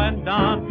went down